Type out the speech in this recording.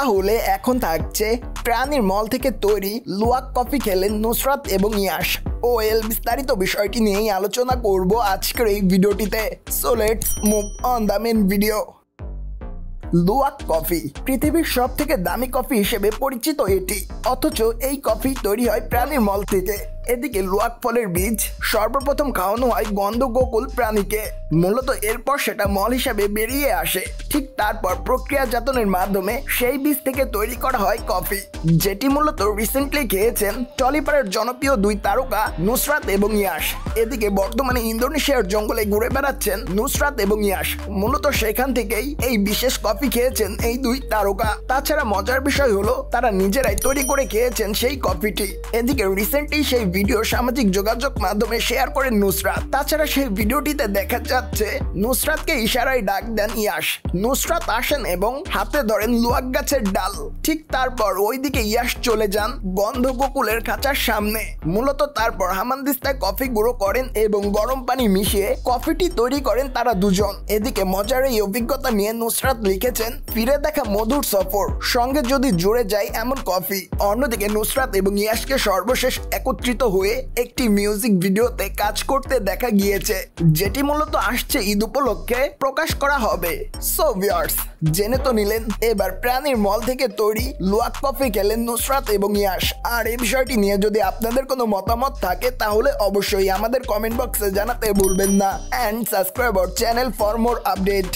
তাহলে এখন থাকছে প্রাণীর মল থেকে তৈরি লুয়াক কফি খেলেন নুসরাত এবং ইয়াশ। ও এল বিস্তারিত বিষয়টি নিয়েই আলোচনা করব আজকের এই ভিডিওটিতে। So let's move on the main video Luwak coffee পৃথিবীর সব থেকে দামি কফি হিসেবে পরিচিত এটি। অথচ এই কফি তৈরি হয় প্রাণীর মল থেকে। এদিকে লুয়াক ফলের বীজ সর্বপ্রথম খাওয়ানো হয় গন্ধ গোকুল প্রাণীকে। মূলত এরপর সেটা মল হিসাবে বেরিয়ে আসে। ঠিক তারপর প্রক্রিয়াজাতনের মাধ্যমে সেই বীজ থেকে তৈরি করা হয় কফি, যেটি মূলত রিসেন্টলি খেয়েছেন টলিপারের জনপ্রিয় দুই তারকা নুসরাত এবং ইয়াশ। এদিকে বর্তমানে ইন্দোনেশিয়ার জঙ্গলে ঘুরে বেড়াচ্ছেন নুসরাত এবং ইয়াশ। মূলত সেখান থেকেই এই বিশেষ কফি খেয়েছেন এই দুই তারকা। তাছাড়া মজার বিষয় হলো, তারা নিজেরাই তৈরি করে খেয়েছেন সেই কফিটি। এদিকে রিসেন্টলি সেই ভিডিও সামাজিক যোগাযোগ মাধ্যমে শেয়ার করেন নুসরাত। তাছাড়া সেই ভিডিওটিতে দেখা যাচ্ছে, নুসরাতকে ইশারায় ডাক দেন ইয়াশ। নুসরাত আসেন এবং হাতে ধরেন লুয়াক গাছের ডাল। ঠিক তারপর ওইদিকে ইয়াশ চলে যান গন্ধ গোকুলের খাঁচার সামনে। মূলত তারপর হামানদিস্তায় কফি গুঁড়ো করেন এবং গরম পানি মিশিয়ে কফিটি তৈরি করেন তারা দুজন। এদিকে মজার এই অভিজ্ঞতা নিয়ে নুসরাত লিখেছেন, ফিরে দেখা মধুর সফর, সঙ্গে যদি জুড়ে যায় এমন কফি। অন্যদিকে নুসরাত এবং ইয়াশকে সর্বশেষ একত্রিত হয়ে একটি মিউজিক ভিডিওতে কাজ করতে দেখা গিয়েছে, যেটি মূলত আসছে ঈদ উপলক্ষে প্রকাশ করা হবে। সো ভিউয়ার্স জেনে তো নিলেন, এবার প্রাণীর মল থেকে তৈরি লুয়াক, কফি খেলেন নুসরাত এবং ইয়াশ আর এই বিষয়টি নিয়ে যদি আপনাদের কোনো মতামত থাকে, তাহলে অবশ্যই আমাদের কমেন্ট বক্সে জানাতে ভুলবেন না। And subscribe our channel for more update